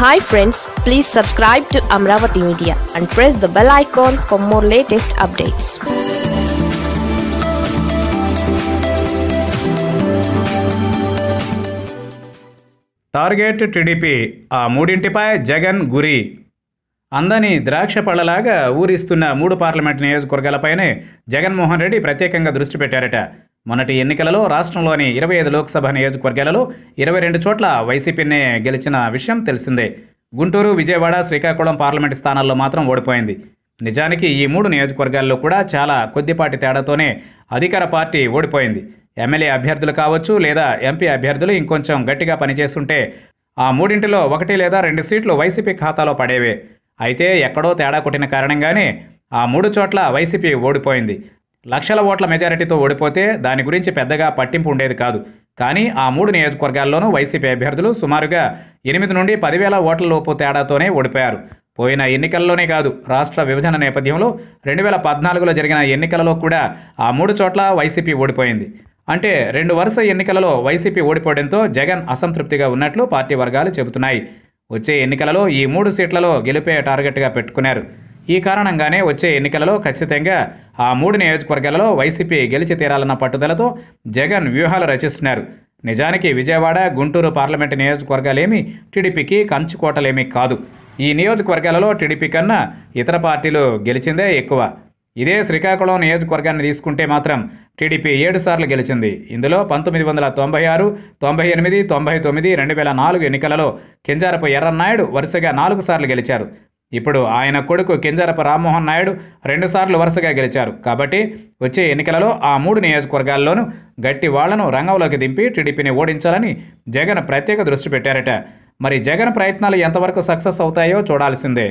Hi friends please subscribe to Amaravati media and press the bell icon for more latest updates target TDP ఆ మూడింటిపై జగన్ గురి. అందని ద్రాక్ష పళ్ళలాగా ఊరిస్తున్న మూడు పార్లమెంట్ నియోజకవర్గాలపైనే జగన్మోహన్ రెడ్డి ప్రత్యేకంగా దృష్టి పెట్టారట. మొన్నటి ఎన్నికలలో రాష్ట్రంలోని ఇరవై ఐదు లోక్సభ నియోజకవర్గాలలో ఇరవై రెండు చోట్ల వైసీపీనే గెలిచిన విషయం తెలిసిందే. గుంటూరు విజయవాడ శ్రీకాకుళం పార్లమెంట్ స్థానాల్లో మాత్రం ఓడిపోయింది. నిజానికి ఈ మూడు నియోజకవర్గాల్లో కూడా చాలా కొద్దిపాటి తేడాతోనే అధికార పార్టీ ఓడిపోయింది. ఎమ్మెల్యే అభ్యర్థులు కావచ్చు లేదా ఎంపీ అభ్యర్థులు ఇంకొంచెం గట్టిగా పనిచేస్తుంటే ఆ మూడింటిలో ఒకటి లేదా రెండు సీట్లు వైసీపీ ఖాతాలో పడేవే. అయితే ఎక్కడో తేడా కొట్టిన కారణంగానే ఆ మూడు చోట్ల వైసీపీ ఓడిపోయింది. లక్షల ఓట్ల మెజారిటీతో ఓడిపోతే దాని గురించి పెద్దగా పట్టింపు ఉండేది కాదు. కానీ ఆ మూడు నియోజకవర్గాల్లోనూ వైసీపీ అభ్యర్థులు సుమారుగా ఎనిమిది నుండి పదివేల ఓట్ల లోపు తేడాతోనే ఓడిపోయారు. పోయిన ఎన్నికల్లోనే కాదు రాష్ట్ర విభజన నేపథ్యంలో రెండు వేల పద్నాలుగులో జరిగిన ఎన్నికలలో కూడా ఆ మూడు చోట్ల వైసీపీ ఓడిపోయింది. అంటే రెండు వరుస ఎన్నికలలో వైసీపీ ఓడిపోవడంతో జగన్ అసంతృప్తిగా ఉన్నట్లు పార్టీ వర్గాలు చెబుతున్నాయి. వచ్చే ఎన్నికలలో ఈ మూడు సీట్లలో గెలిపే టార్గెట్గా పెట్టుకున్నారు. ఈ కారణంగానే వచ్చే ఎన్నికలలో ఖచ్చితంగా ఆ మూడు నియోజకవర్గాలలో వైసీపీ గెలిచి తీరాలన్న పట్టుదలతో జగన్ వ్యూహాలు రచిస్తున్నారు. నిజానికి విజయవాడ గుంటూరు పార్లమెంటు నియోజకవర్గాలేమి టీడీపీకి కంచుకోటలేమీ కాదు. ఈ నియోజకవర్గాలలో టీడీపీ కన్నా ఇతర పార్టీలు గెలిచిందే ఎక్కువ. ఇదే శ్రీకాకుళం నియోజకవర్గాన్ని తీసుకుంటే మాత్రం టీడీపీ ఏడు సార్లు గెలిచింది. ఇందులో పంతొమ్మిది వందల తొంభై ఆరు తొంభై ఎనిమిది తొంభై తొమ్మిది రెండు వేల నాలుగు ఎన్నికలలో కింజారపు ఎర్రన్నాయుడు వరుసగా నాలుగు సార్లు గెలిచారు. ఇప్పుడు ఆయన కొడుకు కింజరప రామ్మోహన్ నాయుడు రెండుసార్లు వరుసగా గెలిచారు. కాబట్టి వచ్చే ఎన్నికలలో ఆ మూడు నియోజకవర్గాల్లోనూ గట్టి వాళ్ళను రంగంలోకి దింపి టీడీపీని ఓడించాలని జగన్ ప్రత్యేక దృష్టి పెట్టారట. మరి జగన్ ప్రయత్నాలు ఎంతవరకు సక్సెస్ అవుతాయో చూడాల్సిందే.